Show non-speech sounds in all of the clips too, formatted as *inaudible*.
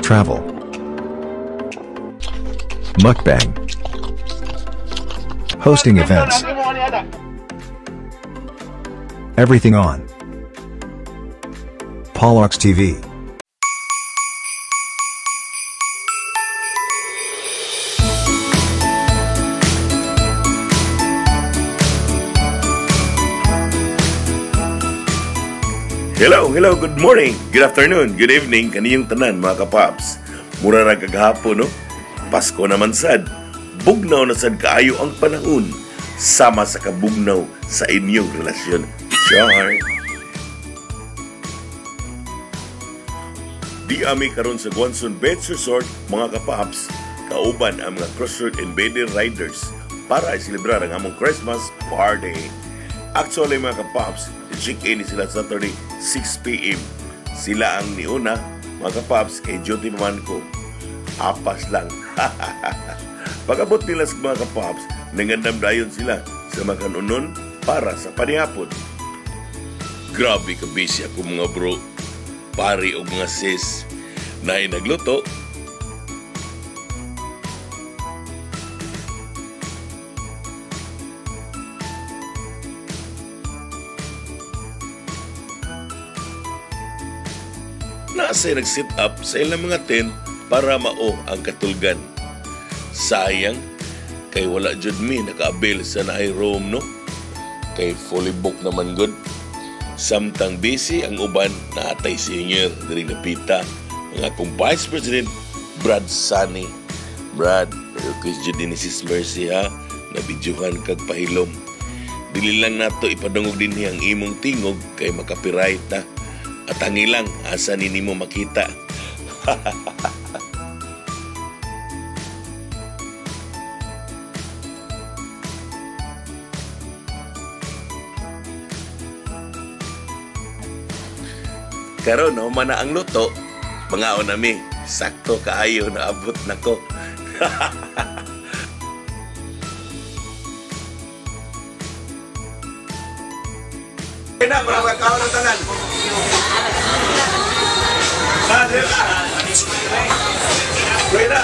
travel, mukbang, hosting events, everything on. Paulox TV. Hello, hello, good morning, good afternoon, good evening, kaniyong tanan mga kapaps. Mura na kagahapon, no? Pasko naman sad. Bugnaw na sad kaayo ang panahon. Sama sa kabugnaw sa inyong relasyon. Char! Di ami karon sa Guanson Beach Resort, mga kapaps, kauban ang mga crossroad Beden riders para isilibrar ang among Christmas party. Actually mga kapaps, check-in sila Saturday 6pm. Sila ang niuna, mga kapaps, kay Jody Paman ko. Apas lang. *laughs* Pagabot nila sa mga kapaps, nangandam dayon sila sa makanunon para sa panihapon. Grabe ka busy ako mga bro. Pari o mga sis na nagluto Nasa nag-sit up sa ilang mga tent para mao ang katulgan. Sayang, kay wala jud mi naka-avail sa naay room no. Kay fully booked naman good. Samtang busy ang uban na atay senior diri napita ang akong Vice President Brad Sani. Brad, kay jud din Sis Mercy ha, nabidyohan kag pahilom. Dili lang nato ipadungog din ang imong tingog kay makapiright ta. At ang ilang, asa ni mo makita. *laughs* Karon no, mana ang luto, mga nami, sakto kaayo na abot na ko. *laughs* Kaya na, mga kaon ng tanan. Kaya na.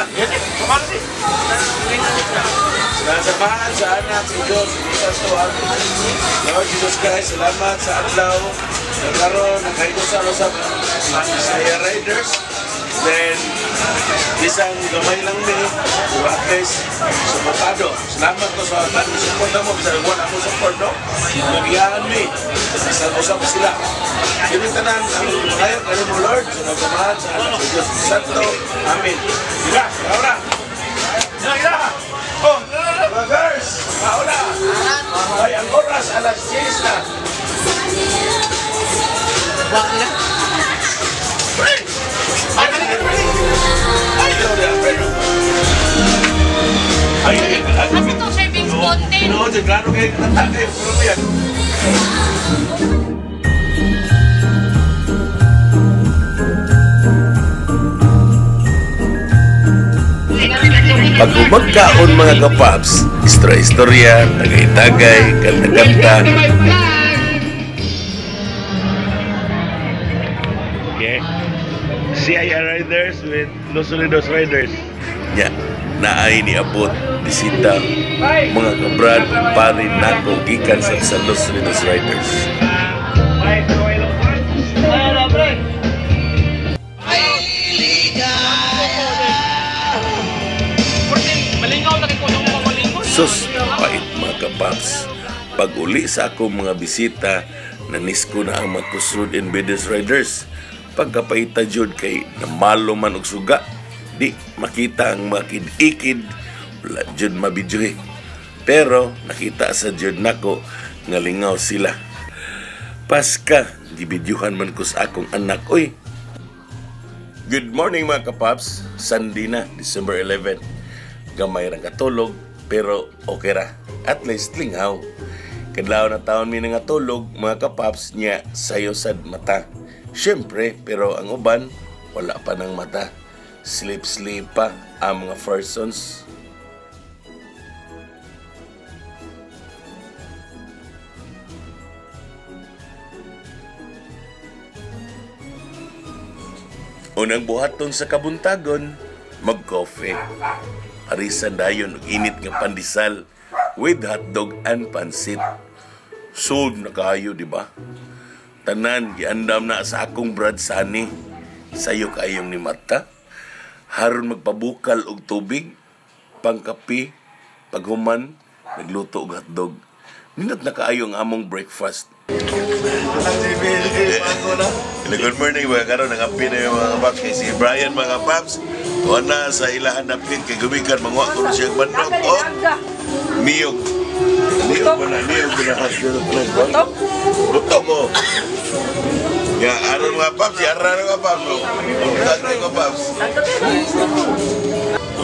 Nasamahan sa anak si Diyos, Jesus to Lord Jesus Christ, salamat sa adlaw. Nagkaroon, nagkaito sa sa Messiah Riders. Then, isang gamay lang ni, o at least, supportado. Salamat ko sa anak, support mo, bisa wala mo support, no? Nagyaan mi, sa usap sila. Kini tanan, ang mahayag kani mo Lord, sa nagkamahan sa anak si Diyos Santo. Amen. Ira, ora. Ira, ira. Oh, mga girls, mauna. Ay, ang oras, alas 10 na. Pray! Hace tu savings. No, mga kapaps, istra-istorya, tagay-tagay, kanta-kanta, CIR Riders with Los Unidos Riders. Nya, naay ni abot, bisita, mga kabrad, pari nako, gikan sa San Los Rinos Riders. Sus, pait mga kapaps. Pag uli sa akong mga bisita, nanis ko na ang mga kusrod and Bedes Riders. Pagkapaita jud kay namalo man og suga, di makita ang mga kid-ikid, wala jud mabidyo eh. Pero nakita sa jud nako nga lingaw sila. Paska, gibidyuhan man ko sa akong anak, oy. Good morning mga kapaps. Sunday na, December 11. Gamay rang katulog, pero okay ra. At least linghaw. Kadlaw na taon mi nga tulog, mga kapaps niya sayo sad mata. Siyempre, pero ang uban, wala pa ng mata. Sleep-sleep pa ang mga persons. Unang buhaton sa kabuntagon, mag-coffee. Arisan dayon og init nga pandesal with hotdog and pansit. Sold na kayo, di ba? Tanan, giandam na sa akong Brad Sani. Sayo kayong ni Mata. Haron magpabukal og tubig, pangkapi, paghuman, nagluto og hotdog. Minot na kaayo ang among breakfast. Good morning mga karon nangapi na yung mga paps kay si Brian mga paps tuwa na sa ilahan na pin kay gumikan mga ko na siyang manok o niyog niyog mo na niyog mo na butok butok mo Ya, aron mga paps, ya aron mga paps. Bukan mga paps.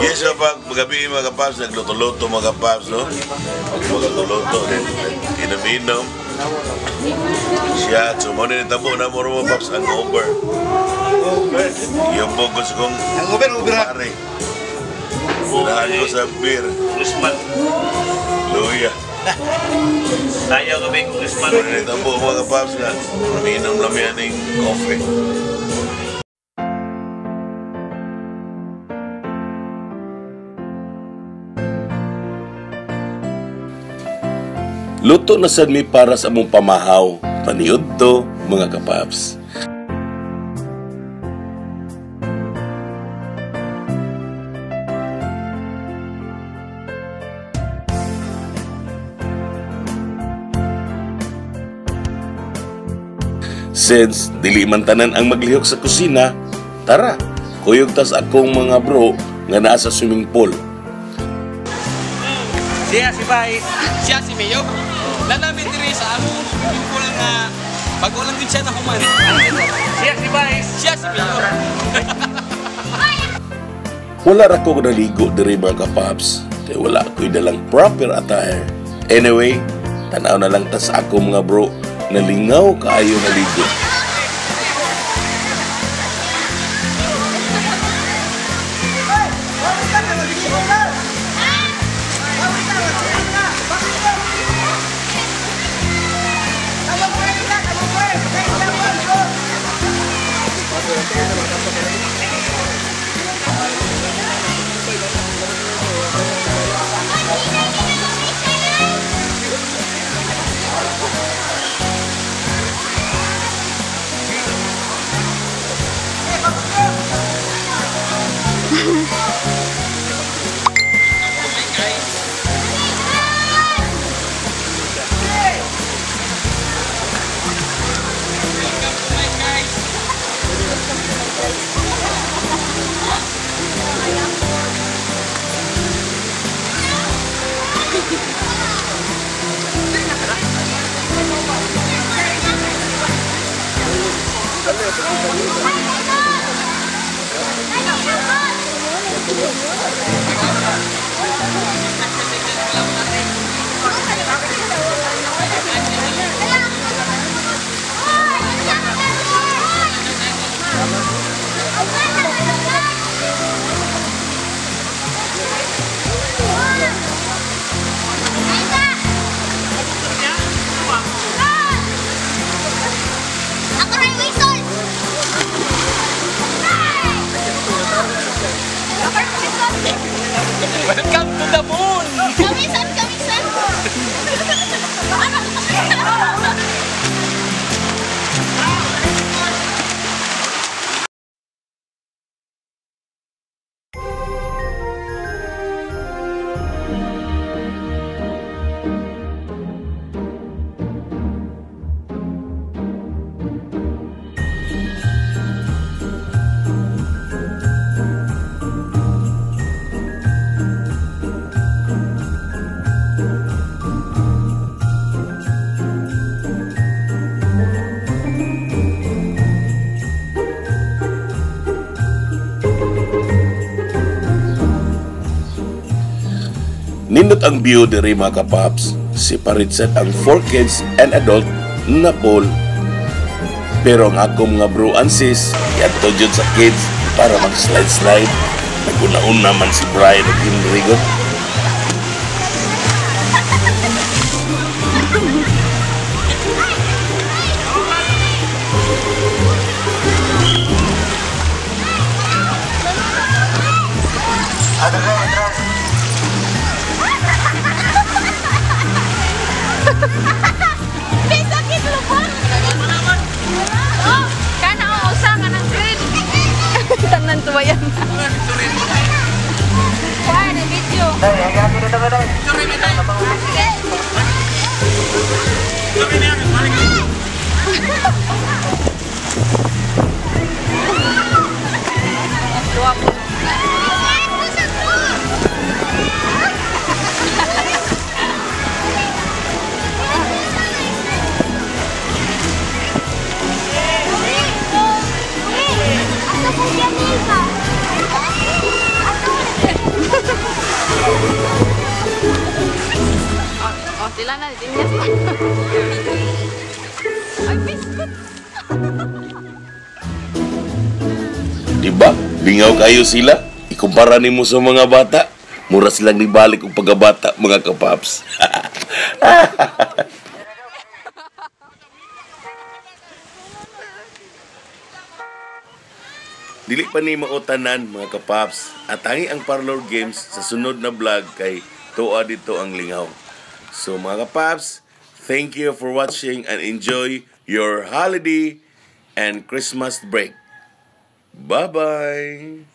Yes, so pag magabi mga paps, nagluto-luto mga paps, no? Magluto-luto, inom-inom. Siya, mo na tabo na mo mo paps ang over. Yung bugos kong Ang uber, uber. pare. Sinahan ko sa beer. Usman. Luya. *laughs* Ayaw kami kung Usman. Mo na tabo mga paps nga. Uminom lang yan ng coffee. Luto na sad mi para sa among pamahaw. Paniud to, mga kapaps. Since dili man tanan ang maglihok sa kusina, tara, kuyog tas akong mga bro nga naa sa swimming pool. Siya si Vice. Siya si Mayo. Lalamin diri sa among swimming pool nga bago lang din siya na human. Siya si Vice. Siya si Mayo. *laughs* Wala ra ko naligo diri mga kapaps. Kaya wala ko'y dalang proper attire. Anyway, tanaw na lang ta sa ako mga bro na lingaw kaayo naligo. Ako Nindot ang view diri mga kapaps. Separate set ang 4 kids and adult na pool. Pero ang akong mga bro and sis, yadto jud sa kids para mag-slide-slide. Naguna-una man si Brian at Enrico. Ha ha ha! Bingaw kayo sila. Ikumpara nimo sa mga bata. Mura silang nibalik og pagkabata, mga kapaps. *laughs* Dili pa ni mautanan mga kapaps at tangi ang parlor games sa sunod na vlog kay tuwa dito ang lingaw. So mga kapaps, thank you for watching and enjoy your holiday and Christmas break. Bye bye.